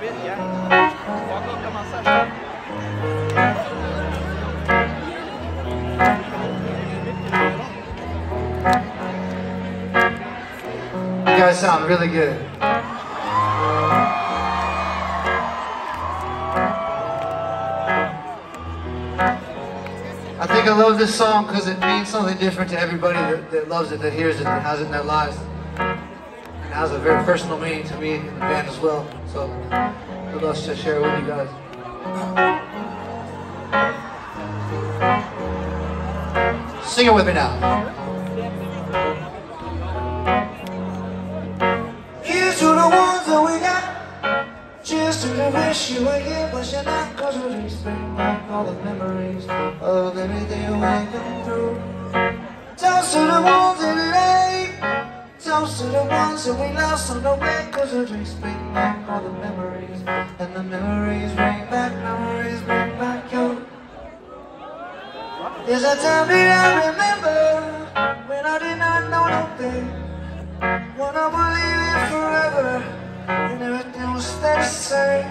You guys sound really good. I think I love this song because it means something different to everybody that, that loves it, that hears it, that has it in their lives. And has a very personal meaning to me and the band as well. So I'd love to share it with you guys. Sing it with me now. Here's to the ones that we got. Cheers to the wish you were here, but you're not. Cause we just bring back all the memories of everything we've been through. Toast to the ones late. To the ones that we lost on the way. Cause the drinks bring back all the memories. And the memories bring back, memories bring back you. There's a time that I remember when I did not know nothing. When I believe it forever and everything will stay the same.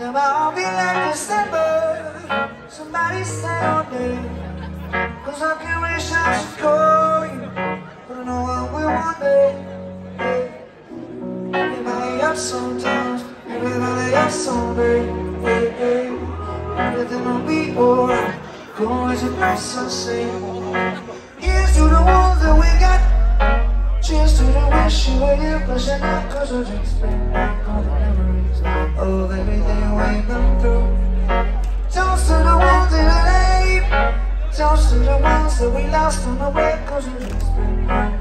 Now heart be like December. Somebody say your name. Cause I can wish I should call up sometimes. Everybody up someday. Hey, hey. Everything will be alright. Go as a nice sunset. Here's to the ones that we got. Cheers to the wish you were here, but you're not. Cause the drinks bring back all the memories of everything we've been through. Toast to the ones that late. Toast to the ones that we lost on the way. Cause the drinks bring back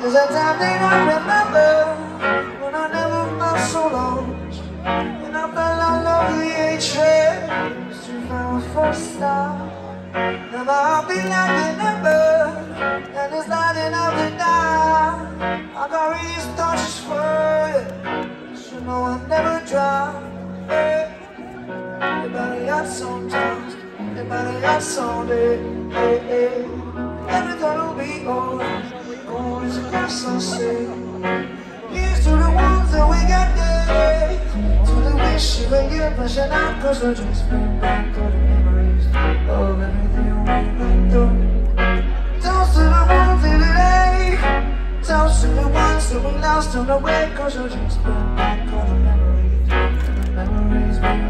There's a time that I remember when I never felt so lost. And I fell love with the to find my first stop. Never I'll be like you never, and it's not enough to die. I got these touches for you, so know I never drop. Hey. Everybody up sometimes, everybody up someday. Hey, hey. Everything will be alright. Always cross I say. Here's to the ones that we got there. To the wish you were here, you're not. Cause we're just bring back all the memories of everything we've through. Toast to the ones in today. Toast to the ones that we lost on the way. Cause we're just bring back all the memories. Memories bring